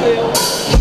Deus.